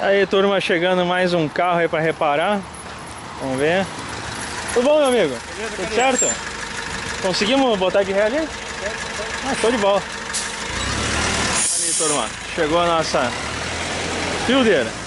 Aí turma, chegando mais um carro aí pra reparar. Vamos ver. Tudo bom, meu amigo? Beleza, Tudo certo? Conseguimos botar de ré ali? Ah, show de bola. Ali, turma. Chegou a nossa fieldeira.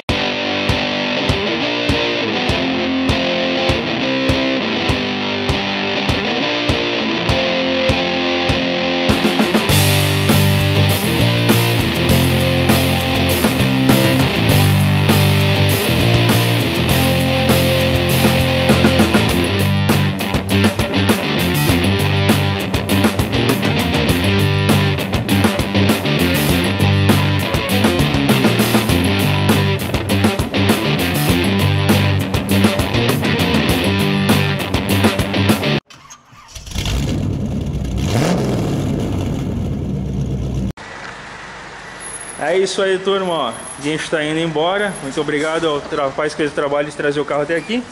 Isso aí, turma. A gente está indo embora. Muito obrigado ao rapaz que fez o trabalho de trazer o carro até aqui.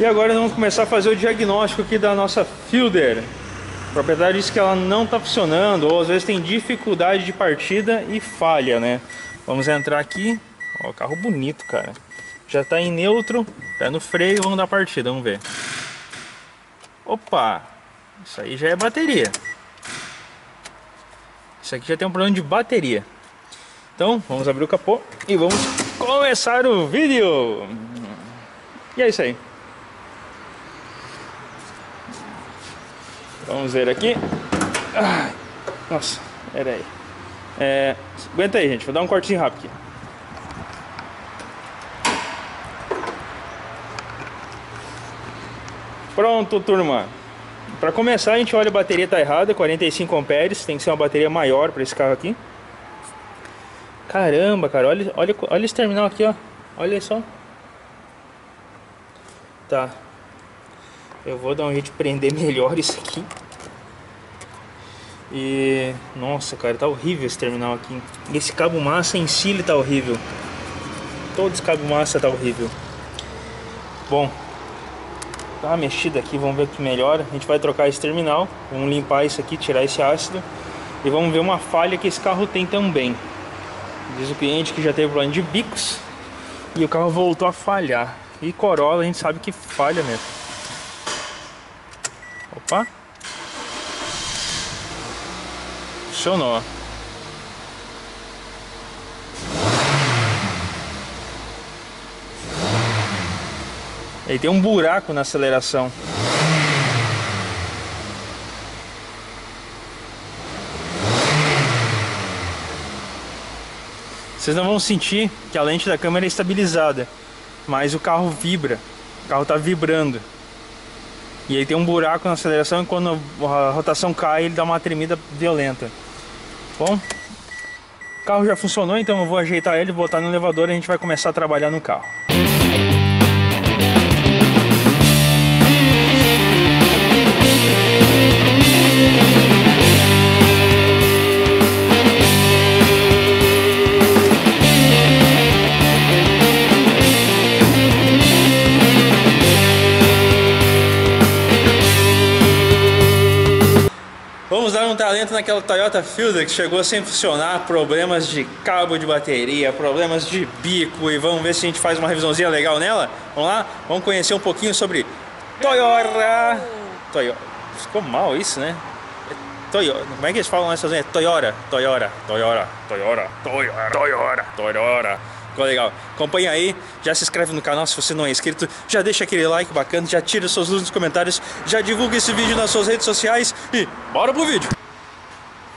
E agora vamos começar a fazer o diagnóstico aqui da nossa Fielder. O proprietário disse que ela não está funcionando, ou às vezes tem dificuldade de partida e falha, né? Vamos entrar aqui. Ó, carro bonito, cara. Já está em neutro, pé no freio, vamos dar partida, vamos ver. Opa! Isso aí já é bateria. Isso aqui já tem um problema de bateria. Então, vamos abrir o capô e vamos começar o vídeo. E é isso aí. Vamos ver aqui. Nossa, pera aí. É, aguenta aí, gente. Vou dar um cortezinho rápido aqui. Pronto, turma. Para começar, a gente olha a bateria tá errada, 45 amperes, tem que ser uma bateria maior para esse carro aqui. Caramba, cara, olha, olha, olha esse terminal aqui, ó. Olha só. Tá. Eu vou dar um jeito de prender melhor isso aqui. E nossa, cara, tá horrível esse terminal aqui. Esse cabo massa em si ele tá horrível. Todo esse cabo massa tá horrível. Bom, Dá uma mexida aqui, vamos ver o que melhora. A gente vai trocar esse terminal, vamos limpar isso aqui, tirar esse ácido e vamos ver uma falha que esse carro tem também. Diz o cliente que já teve problema de bicos e o carro voltou a falhar. E Corolla a gente sabe que falha mesmo. Opa! Funcionou. Ele tem um buraco na aceleração. Vocês não vão sentir que a lente da câmera é estabilizada, mas o carro vibra. O carro está vibrando. E ele tem um buraco na aceleração e quando a rotação cai, ele dá uma tremida violenta. Bom, o carro já funcionou, então eu vou ajeitar ele, botar no elevador e a gente vai começar a trabalhar no carro. Um talento naquela Toyota Fielder que chegou sem funcionar, problemas de cabo de bateria, problemas de bico e vamos ver se a gente faz uma revisãozinha legal nela. Vamos lá? Vamos conhecer um pouquinho sobre Toyota. Toyota. Ficou mal isso, né? Toyota. Como é que eles falam essas? É Toyota, Toyota, Toyota, Toyota, Toyota, Toyota, Toyota. Ficou legal. Acompanha aí, já se inscreve no canal se você não é inscrito, já deixa aquele like bacana, já tira suas luzes nos comentários, já divulga esse vídeo nas suas redes sociais e bora pro vídeo!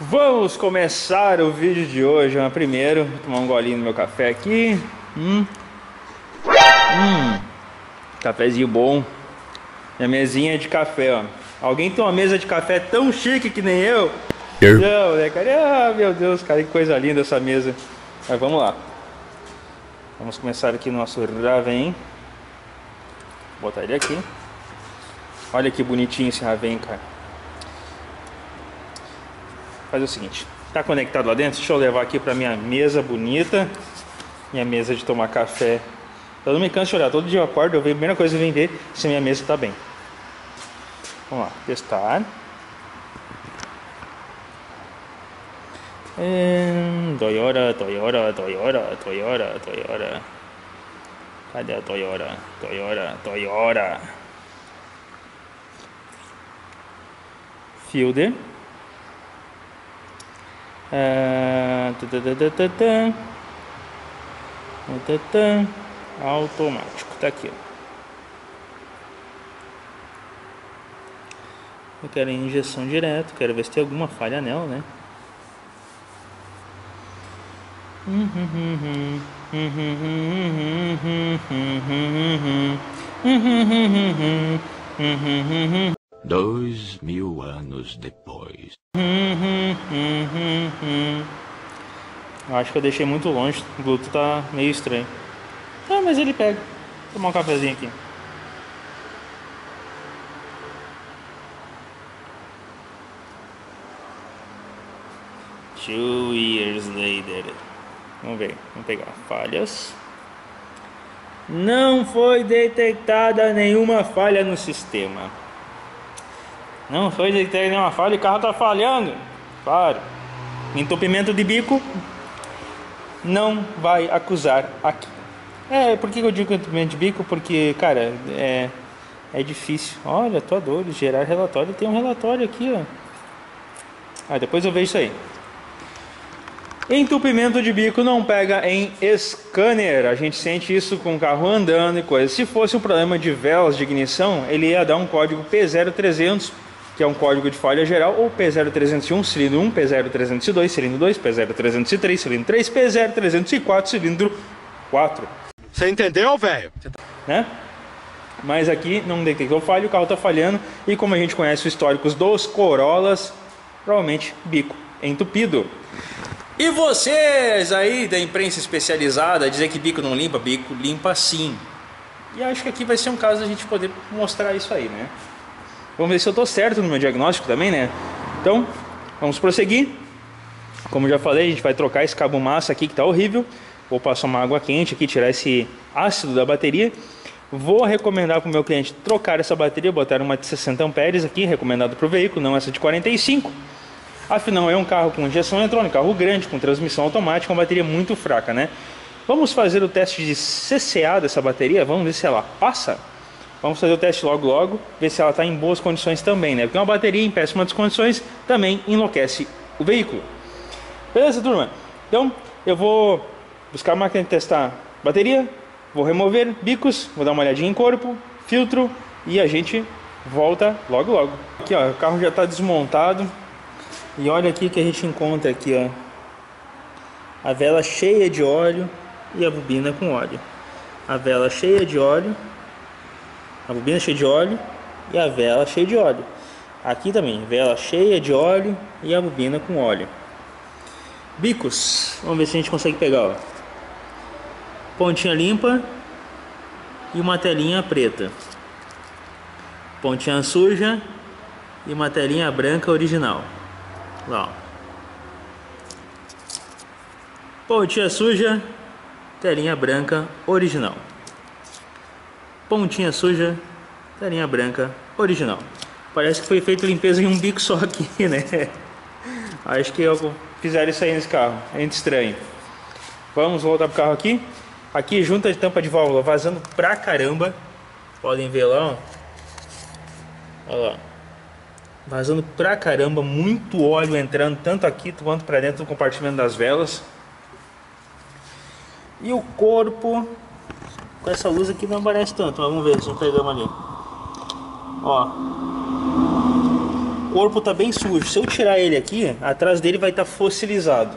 Vamos começar o vídeo de hoje, mas primeiro, vou tomar um golinho no meu café aqui. Hum. Hum. Cafezinho bom. Minha mesinha de café, ó. Alguém tem uma mesa de café tão chique que nem eu? Não, né, cara? Ah, meu Deus, cara, que coisa linda essa mesa. Mas vamos lá. Vamos começar aqui no nosso Raven. Vou botar ele aqui. Olha que bonitinho esse Raven, cara. Fazer o seguinte, tá conectado lá dentro? Deixa eu levar aqui pra minha mesa bonita. Minha mesa de tomar café. Eu não me canso de olhar, todo dia eu acordo, eu vejo a primeira coisa venho ver se a minha mesa tá bem. Vamos lá, testar. É, Hum, Toyota, Toyota, Toyota, Toyota, Toyota. Cadê a Toyota? Toyota, Toyota. Fielder. Ah. Tã, tã, tã. Automático, tá aqui. Eu quero injeção direto, quero ver se tem alguma falha nela, né? Dois mil anos depois. Acho que eu deixei muito longe, o Bluetooth tá meio estranho. Ah, mas ele pega. Vou tomar um cafezinho aqui. Two years later. Vamos ver, vamos pegar falhas. Não foi detectada nenhuma falha no sistema. Não foi detectada nenhuma falha, o carro está falhando. Claro. Entupimento de bico não vai acusar aqui. É, por que eu digo entupimento de bico? Porque, cara, é, é difícil. Olha, tô doido, gerar relatório. Tem um relatório aqui, ó. Ah, depois eu vejo isso aí. Entupimento de bico não pega em scanner. A gente sente isso com o carro andando e coisa. Se fosse um problema de velas de ignição, ele ia dar um código P0300, que é um código de falha geral, ou P0301, cilindro 1, P0302, cilindro 2, P0303, cilindro 3, P0304, cilindro 4. Você entendeu, velho? Né? Mas aqui não detectou falha, o carro está falhando. E como a gente conhece os históricos dos Corollas, provavelmente bico entupido. E vocês aí da imprensa especializada dizer que bico não limpa, bico limpa sim. E acho que aqui vai ser um caso da gente poder mostrar isso aí, né? Vamos ver se eu estou certo no meu diagnóstico também, né? Então, vamos prosseguir. Como já falei, a gente vai trocar esse cabo massa aqui que está horrível. Vou passar uma água quente aqui, tirar esse ácido da bateria. Vou recomendar para o meu cliente trocar essa bateria, botar uma de 60 amperes aqui, recomendado para o veículo, não essa de 45. Afinal, é um carro com injeção eletrônica, carro grande, com transmissão automática, uma bateria muito fraca, né? Vamos fazer o teste de CCA dessa bateria, vamos ver se ela passa. Vamos fazer o teste logo logo, ver se ela está em boas condições também, né? Porque uma bateria em péssimas condições também enlouquece o veículo. Beleza, turma? Então, eu vou buscar a máquina de testar bateria, vou remover bicos, vou dar uma olhadinha em corpo, filtro e a gente volta logo logo. Aqui ó, o carro já está desmontado, e olha aqui que a gente encontra aqui, ó. A vela cheia de óleo e a bobina com óleo. A vela cheia de óleo, a bobina cheia de óleo e a vela cheia de óleo. Aqui também, vela cheia de óleo e a bobina com óleo. Bicos, vamos ver se a gente consegue pegar, ó. Pontinha limpa e uma telinha preta. Pontinha suja e uma telinha branca original. Lá. Pontinha suja, telinha branca original. Pontinha suja, telinha branca original. Parece que foi feita limpeza em um bico só aqui, né? Acho que fizeram isso aí nesse carro. É muito estranho. Vamos voltar pro carro aqui. Aqui junta de tampa de válvula vazando pra caramba. Podem ver lá, ó. Olha lá vazando pra caramba, muito óleo entrando tanto aqui quanto para dentro do compartimento das velas. E o corpo com essa luz aqui não aparece tanto, mas vamos ver se pegamos ali. Ó. O corpo tá bem sujo. Se eu tirar ele aqui, atrás dele vai estar tá fossilizado.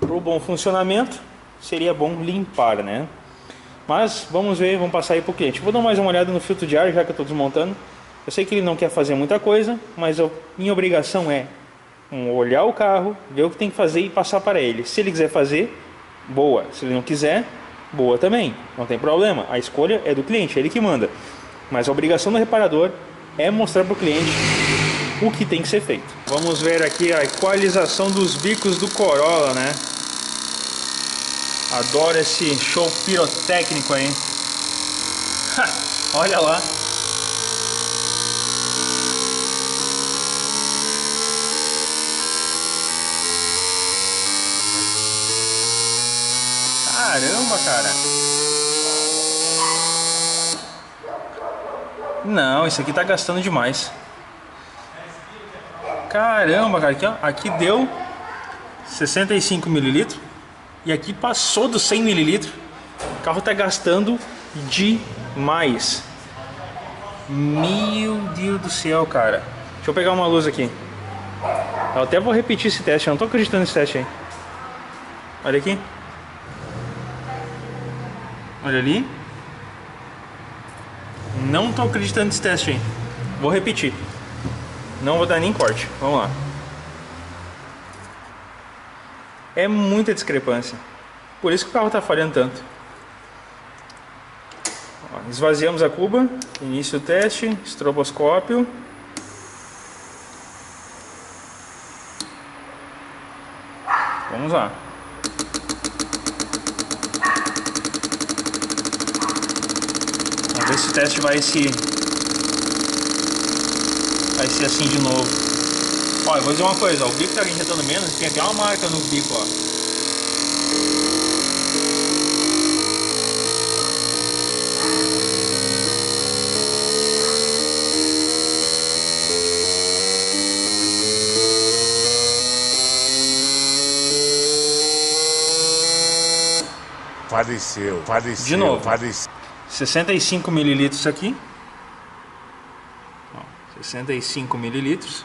Para o bom funcionamento, seria bom limpar, né? Mas vamos ver, vamos passar aí pro cliente. Vou dar mais uma olhada no filtro de ar, já que eu estou desmontando. Eu sei que ele não quer fazer muita coisa, mas eu, minha obrigação é um, olhar o carro, ver o que tem que fazer e passar para ele. Se ele quiser fazer, boa. Se ele não quiser, boa também. Não tem problema. A escolha é do cliente, é ele que manda. Mas a obrigação do reparador é mostrar para o cliente o que tem que ser feito. Vamos ver aqui a equalização dos bicos do Corolla, né? Adoro esse show pirotécnico aí. Olha lá. Caramba, cara. Não, isso aqui tá gastando demais. Caramba, cara. Aqui, ó, aqui deu 65 mililitros. E aqui passou dos 100 mililitros. O carro tá gastando demais. Meu Deus do céu, cara. Deixa eu pegar uma luz aqui. Eu até vou repetir esse teste. Eu não tô acreditando nesse teste aí. Olha aqui. Olha ali. Não tô acreditando nesse teste aí. Vou repetir. Não vou dar nem corte. Vamos lá. É muita discrepância. Por isso que o carro está falhando tanto. Ó, esvaziamos a cuba. Início do teste. Estroboscópio. Vamos lá. Ver se o teste vai se vai ser assim de novo. Ó, eu vou dizer uma coisa, ó, o bico tá injetando menos, tem até uma marca no bico, ó. Faleceu, faleceu. De novo. Faleceu. 65 mililitros aqui. Ó, 65 mililitros.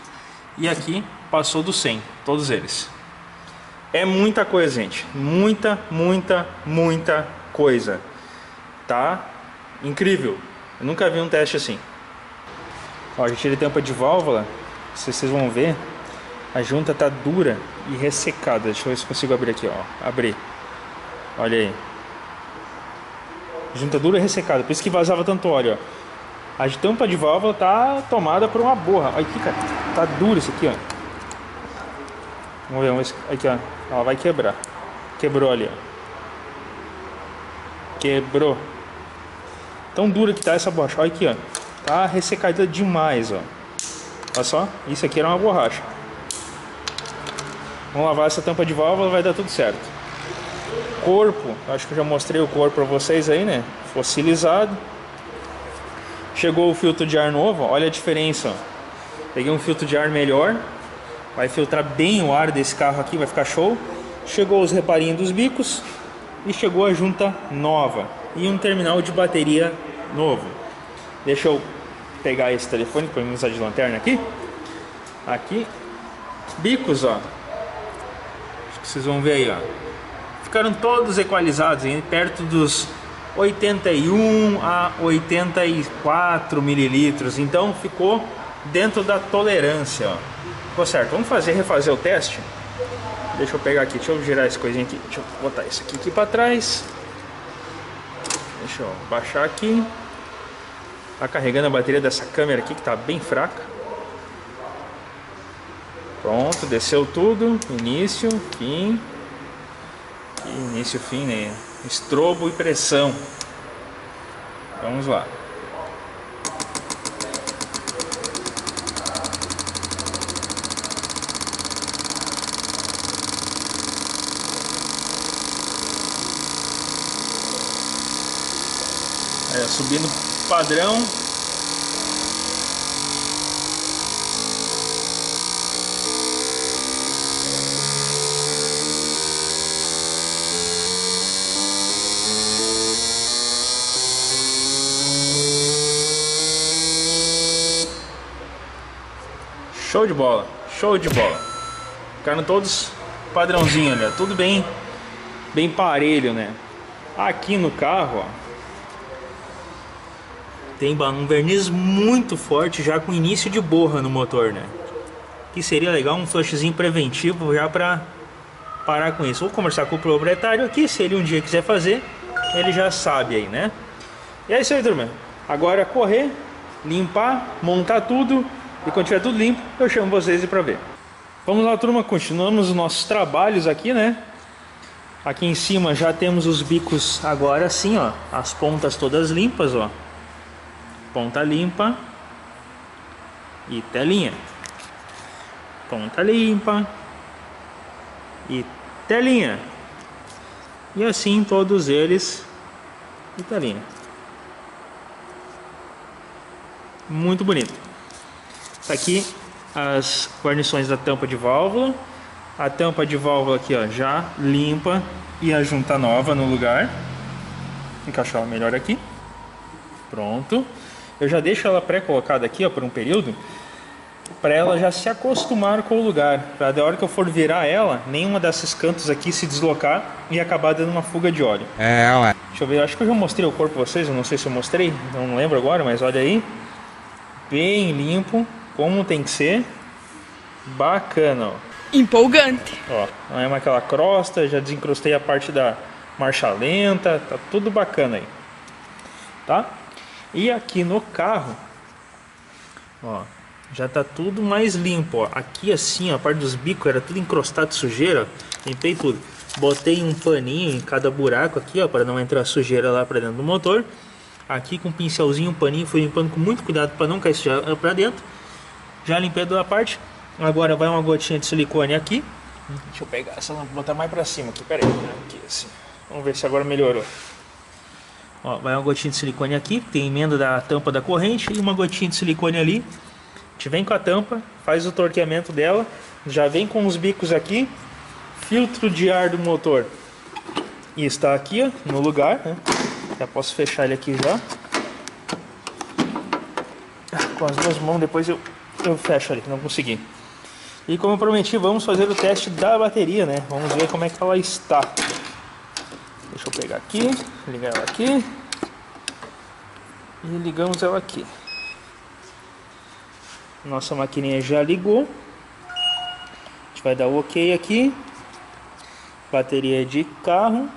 E aqui passou do 100, todos eles. É muita coisa, gente. Muita, muita, muita coisa. Tá incrível. Eu nunca vi um teste assim. Ó, já tirei tampa de válvula. Vocês vão ver, a junta tá dura e ressecada. Deixa eu ver se consigo abrir aqui, ó. Abrir. Olha aí. Junta dura e ressecada. Por isso que vazava tanto óleo, ó. A tampa de válvula tá tomada por uma borra. Olha aqui, cara. Tá duro isso aqui, ó. Vamos ver, vamos. Aqui, ó. Ela vai quebrar. Quebrou ali, ó. Quebrou. Tão dura que tá essa borracha. Olha aqui, ó. Tá ressecada demais, ó. Olha só. Isso aqui era uma borracha. Vamos lavar essa tampa de válvula, vai dar tudo certo. Corpo, acho que eu já mostrei o corpo para vocês aí, né? Fossilizado. Chegou o filtro de ar novo, olha a diferença. Ó. Peguei um filtro de ar melhor, vai filtrar bem o ar desse carro aqui, vai ficar show. Chegou os reparinhos dos bicos e chegou a junta nova e um terminal de bateria novo. Deixa eu pegar esse telefone para usar de lanterna aqui. Aqui, bicos, ó. Acho que vocês vão ver aí, ó. Ficaram todos equalizados, hein? perto dos 81 a 84 mililitros. Então ficou dentro da tolerância, ó. Ficou certo. Vamos fazer, refazer o teste. Deixa eu pegar aqui, deixa eu girar esse coisinha aqui. Deixa eu botar isso aqui, aqui para trás. Deixa eu baixar aqui. Tá carregando a bateria dessa câmera aqui que tá bem fraca. Pronto, desceu tudo. Início, fim. Início, fim, né? Estrobo e pressão. Vamos lá. É, subindo padrão. Show de bola, show de bola. Ficaram todos padrãozinho, olha, tudo bem, bem parelho, né? Aqui no carro, ó, tem um verniz muito forte já com início de borra no motor, né? Que seria legal um flashzinho preventivo já para parar com isso. Vou conversar com o proprietário aqui, se ele um dia quiser fazer, ele já sabe aí, né? E é isso aí, turma. Agora correr, limpar, montar tudo e quando tiver tudo limpo, eu chamo vocês para ver. Vamos lá, turma, continuamos os nossos trabalhos aqui, né? Aqui em cima já temos os bicos agora sim, ó, as pontas todas limpas, ó. Ponta limpa e telinha. Ponta limpa e telinha. E assim todos eles e tá linha. Muito bonito. Tá aqui as guarnições da tampa de válvula. A tampa de válvula aqui, ó, já limpa e a junta nova no lugar. Encaixar melhor aqui. Pronto. Eu já deixo ela pré-colocada aqui, ó, por um período, para ela já se acostumar com o lugar. Para da hora que eu for virar ela, nenhuma desses cantos aqui se deslocar e acabar dando uma fuga de óleo. É, ué. Deixa eu ver, acho que eu já mostrei o corpo pra vocês, eu não sei se eu mostrei, não lembro agora, mas olha aí. Bem limpo, como tem que ser. Bacana. Empolgante. Ó, não é mais aquela crosta, já desencrostei a parte da marcha lenta, tá tudo bacana aí. Tá? E aqui no carro, ó, já tá tudo mais limpo, ó. Aqui assim, ó, a parte dos bicos era tudo encrostado de sujeira, ó. limpei tudo. Botei um paninho em cada buraco aqui, ó, para não entrar sujeira lá para dentro do motor. Aqui com um pincelzinho, um paninho, fui limpando com muito cuidado para não cair sujeira para dentro. Já limpei toda a parte. Agora vai uma gotinha de silicone aqui. Deixa eu pegar essa lâmpada, botar mais para cima aqui, pera aí. Aqui assim. Vamos ver se agora melhorou. Ó, vai uma gotinha de silicone aqui, tem emenda da tampa da corrente e uma gotinha de silicone ali. A gente vem com a tampa, faz o torqueamento dela, já vem com os bicos aqui, filtro de ar do motor e está aqui ó, no lugar, né? já posso fechar ele aqui já. Com as duas mãos depois eu, eu fecho ali, não consegui. E como eu prometi, vamos fazer o teste da bateria, né? Vamos ver como é que ela está. Deixa eu pegar aqui, ligar ela aqui. E ligamos ela aqui. Nossa maquininha já ligou. A gente vai dar o ok aqui. Bateria de carro.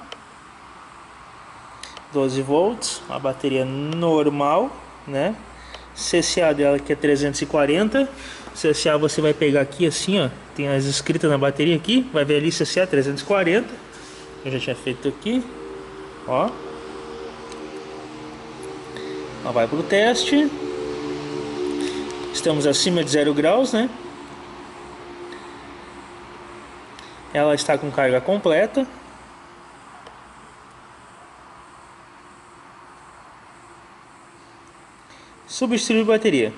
12 volts, a bateria normal, né? CCA dela que é 340. CCA você vai pegar aqui assim, ó, tem as escritas na bateria aqui, vai ver ali CCA 340. Eu já tinha feito aqui, ó. Ela vai para o teste. Estamos acima de 0 graus, né? Ela está com carga completa. Substituir bateria.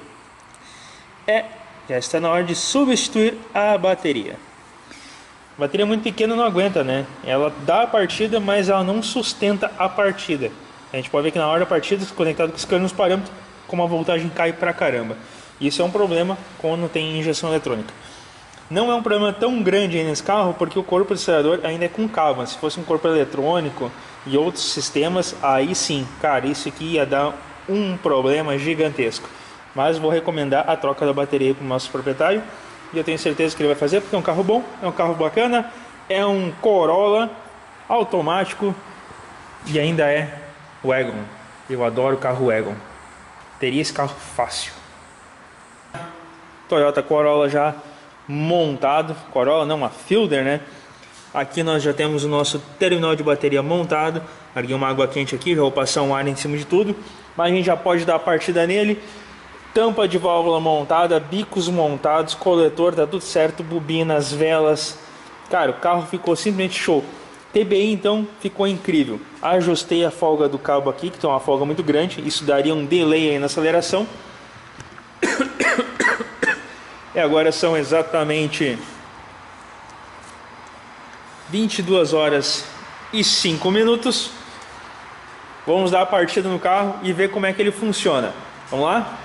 É, já está na hora de substituir a bateria. A bateria muito pequena não aguenta, né? Ela dá a partida, mas ela não sustenta a partida. A gente pode ver que na hora da partida, conectado com os canos parâmetros, como a voltagem cai pra caramba. Isso é um problema quando tem injeção eletrônica. Não é um problema tão grande nesse carro, porque o corpo do acelerador ainda é com cava. Se fosse um corpo eletrônico e outros sistemas, aí sim, cara, isso aqui ia dar um problema gigantesco. Mas vou recomendar a troca da bateria para o nosso proprietário. E eu tenho certeza que ele vai fazer, porque é um carro bom, é um carro bacana, é um Corolla automático e ainda é Wagon. Eu adoro carro Wagon. Teria esse carro fácil. Toyota Corolla já montado. Corolla não, uma Fielder, né? Aqui nós já temos o nosso terminal de bateria montado. Larguei uma água quente aqui, já vou passar um ar em cima de tudo. Mas a gente já pode dar partida nele. Tampa de válvula montada, bicos montados, coletor, tá tudo certo, bobinas, velas. Cara, o carro ficou simplesmente show. TBI então ficou incrível. Ajustei a folga do cabo aqui, que tem uma folga muito grande. Isso daria um delay aí na aceleração. E agora são exatamente 22 horas e 5 minutos. Vamos dar a partida no carro e ver como é que ele funciona. Vamos lá?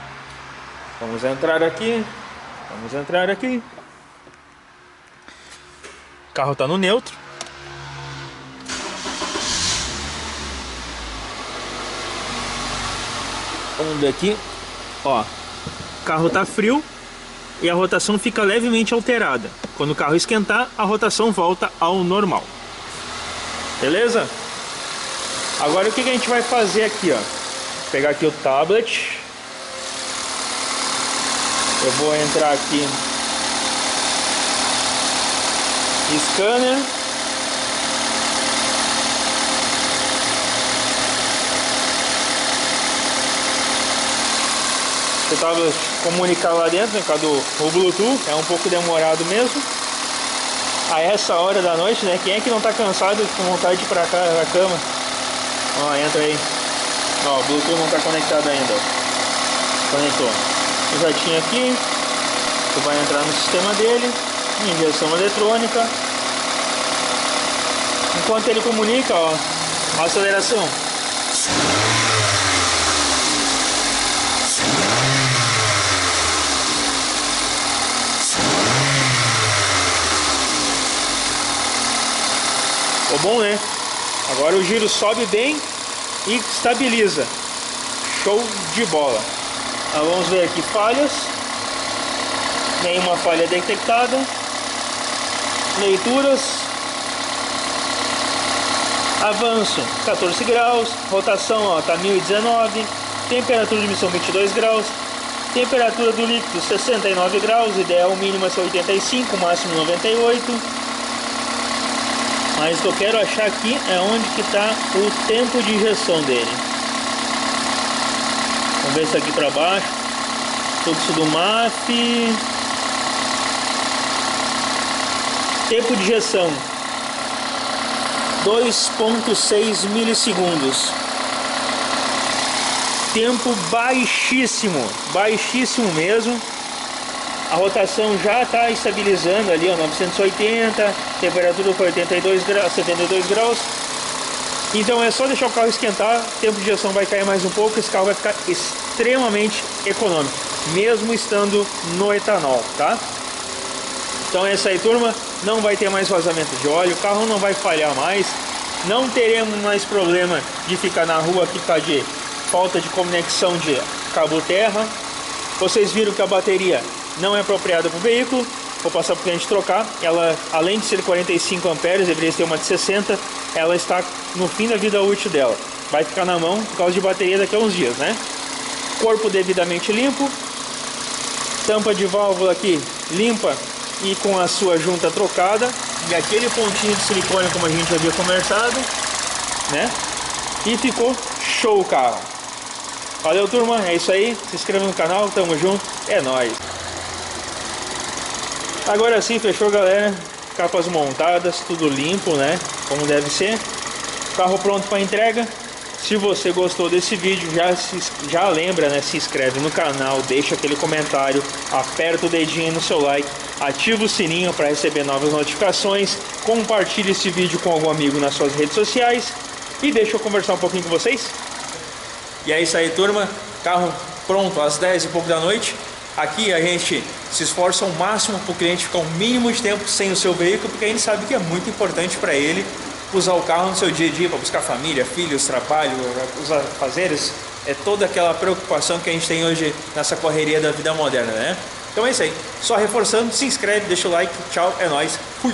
Vamos entrar aqui. Vamos entrar aqui. O carro está no neutro. Vamos ver aqui. Ó, o carro está frio e a rotação fica levemente alterada. Quando o carro esquentar, a rotação volta ao normal. Beleza? Agora o que a gente vai fazer aqui, ó? Vou pegar aqui o tablet. Eu vou entrar aqui scanner. O tablet comunicar lá dentro, né, por causa do Bluetooth, é um pouco demorado mesmo. a essa hora da noite, né? Quem é que não tá cansado com vontade de ir pra cá, cama? Ó, entra aí. Ó, o Bluetooth não tá conectado ainda. Conectou. O jatinho aqui. Tu vai entrar no sistema dele. Injeção eletrônica. Enquanto ele comunica, ó, aceleração. Ficou bom, né? Agora o giro sobe bem e estabiliza. Show de bola. Ah, vamos ver aqui falhas. Nenhuma falha detectada. Leituras. Avanço 14 graus. Rotação ó, tá 1019. Temperatura de emissão 22 graus. Temperatura do líquido 69 graus. Ideal mínima é 85, máximo 98. Mas o que eu quero achar aqui é onde que está o tempo de injeção dele. Vamos ver isso aqui para baixo. Fluxo do MAF. Tempo de injeção 2.6 milissegundos. Tempo baixíssimo, baixíssimo mesmo. A rotação já está estabilizando ali, ó, 980, temperatura foi 82 graus, 72 graus. Então é só deixar o carro esquentar, tempo de injeção vai cair mais um pouco, esse carro vai ficar extremamente econômico, mesmo estando no etanol, tá? Então é isso aí, turma, não vai ter mais vazamento de óleo, o carro não vai falhar mais, não teremos mais problema de ficar na rua por causa de falta de conexão de cabo terra. Vocês viram que a bateria não é apropriada para o veículo. Vou passar para a gente trocar. Ela, além de ser 45 amperes, deveria ter uma de 60. Ela está no fim da vida útil dela. Vai ficar na mão por causa de bateria daqui a uns dias, né? Corpo devidamente limpo. Tampa de válvula aqui limpa e com a sua junta trocada. E aquele pontinho de silicone como a gente havia conversado, né? E ficou show o carro. Valeu, turma. É isso aí. Se inscreva no canal. Tamo junto. É nóis. Agora sim, fechou galera. Capas montadas, tudo limpo, né? Como deve ser. Carro pronto para entrega. Se você gostou desse vídeo, já, se, já lembra, né? Se inscreve no canal, deixa aquele comentário, aperta o dedinho no seu like, ativa o sininho para receber novas notificações, compartilhe esse vídeo com algum amigo nas suas redes sociais e deixa eu conversar um pouquinho com vocês. E é isso aí, turma. Carro pronto às 10 e pouco da noite. Aqui a gente se esforça ao máximo para o cliente ficar o mínimo de tempo sem o seu veículo, porque a gente sabe que é muito importante para ele usar o carro no seu dia a dia, para buscar família, filhos, trabalho, os afazeres. É toda aquela preocupação que a gente tem hoje nessa correria da vida moderna, né? Então é isso aí. Só reforçando, se inscreve, deixa o like. Tchau, é nóis. Fui!